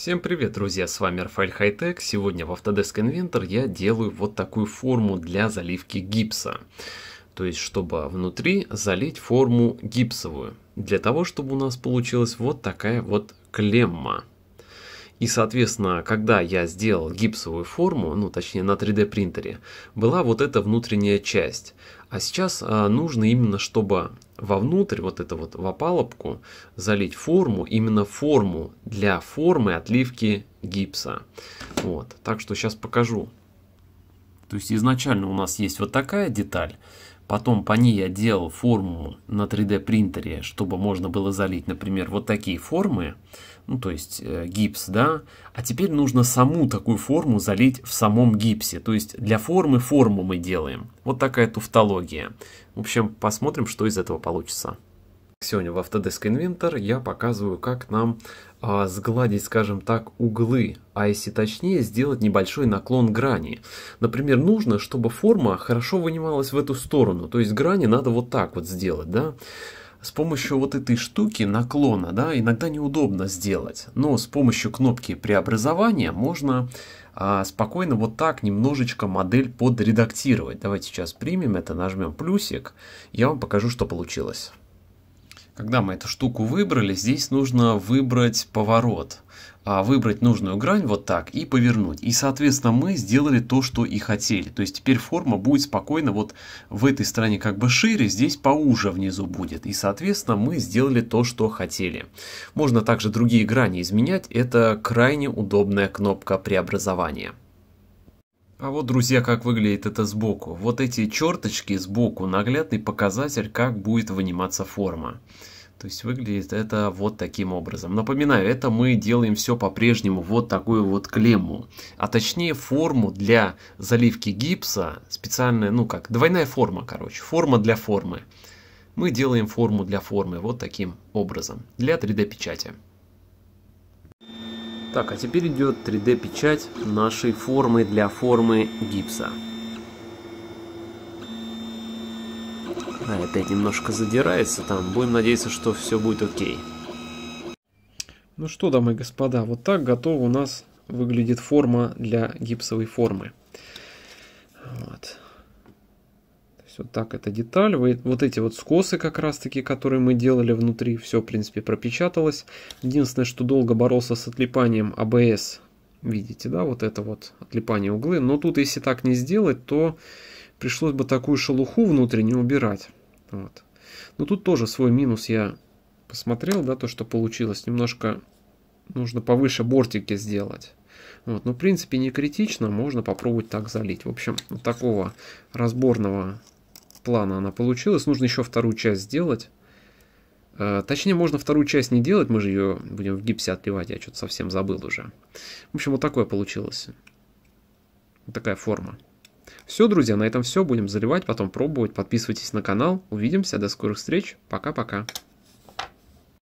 Всем привет, друзья, с вами Рафаэль Хайтек. Сегодня в Autodesk Inventor я делаю вот такую форму для заливки гипса. То есть, чтобы внутри залить форму гипсовую. Для того, чтобы у нас получилась вот такая вот клемма. И, соответственно, когда я сделал гипсовую форму, ну, точнее, на 3D принтере, была вот эта внутренняя часть. А сейчас а, нужно именно, чтобы вовнутрь, вот это вот в опалубку, залить форму, именно форму для формы отливки гипса. Вот, так что сейчас покажу. То есть изначально у нас есть вот такая деталь, Потом по ней я делал форму на 3D принтере, чтобы можно было залить, например, вот такие формы, ну то есть э, гипс, да. А теперь нужно саму такую форму залить в самом гипсе. То есть для формы форму мы делаем. Вот такая туфтология. В общем, посмотрим, что из этого получится. Сегодня в Autodesk Inventor я показываю, как нам а, сгладить, скажем так, углы, а если точнее, сделать небольшой наклон грани. Например, нужно, чтобы форма хорошо вынималась в эту сторону, то есть грани надо вот так вот сделать, да. С помощью вот этой штуки наклона, да, иногда неудобно сделать, но с помощью кнопки преобразования можно а, спокойно вот так немножечко модель подредактировать. Давайте сейчас примем это, нажмем плюсик, я вам покажу, что получилось. Когда мы эту штуку выбрали, здесь нужно выбрать поворот. А, выбрать нужную грань вот так и повернуть. И, соответственно, мы сделали то, что и хотели. То есть теперь форма будет спокойно вот в этой стороне как бы шире, здесь поуже внизу будет. И, соответственно, мы сделали то, что хотели. Можно также другие грани изменять. Это крайне удобная кнопка преобразования. А вот, друзья, как выглядит это сбоку. Вот эти черточки сбоку наглядный показатель, как будет выниматься форма. То есть выглядит это вот таким образом. Напоминаю, это мы делаем все по-прежнему вот такую вот клемму. А точнее форму для заливки гипса. Специальная, ну как, двойная форма, короче. Форма для формы. Мы делаем форму для формы вот таким образом. Для 3D печати. Так, а теперь идет 3D печать нашей формы для формы гипса. А, опять немножко задирается там. Будем надеяться, что все будет окей. Ну что, дамы и господа, вот так готова у нас выглядит форма для гипсовой формы. Вот. Вот так эта деталь. Вот эти вот скосы как раз таки, которые мы делали внутри, все в принципе пропечаталось. Единственное, что долго боролся с отлипанием АБС. Видите, да, вот это вот отлипание углы. Но тут если так не сделать, то пришлось бы такую шелуху внутреннюю убирать. Вот. Но тут тоже свой минус я посмотрел, да, то, что получилось. Немножко нужно повыше бортики сделать. Вот. Но, в принципе, не критично, можно попробовать так залить. В общем, вот такого разборного плана она получилась. Нужно еще вторую часть сделать. Э, точнее, можно вторую часть не делать, мы же ее будем в гипсе отливать, я что-то совсем забыл уже. В общем, вот такое получилось. Вот такая форма. Все, друзья, на этом все. Будем заливать, потом пробовать. Подписывайтесь на канал. Увидимся. До скорых встреч. Пока-пока.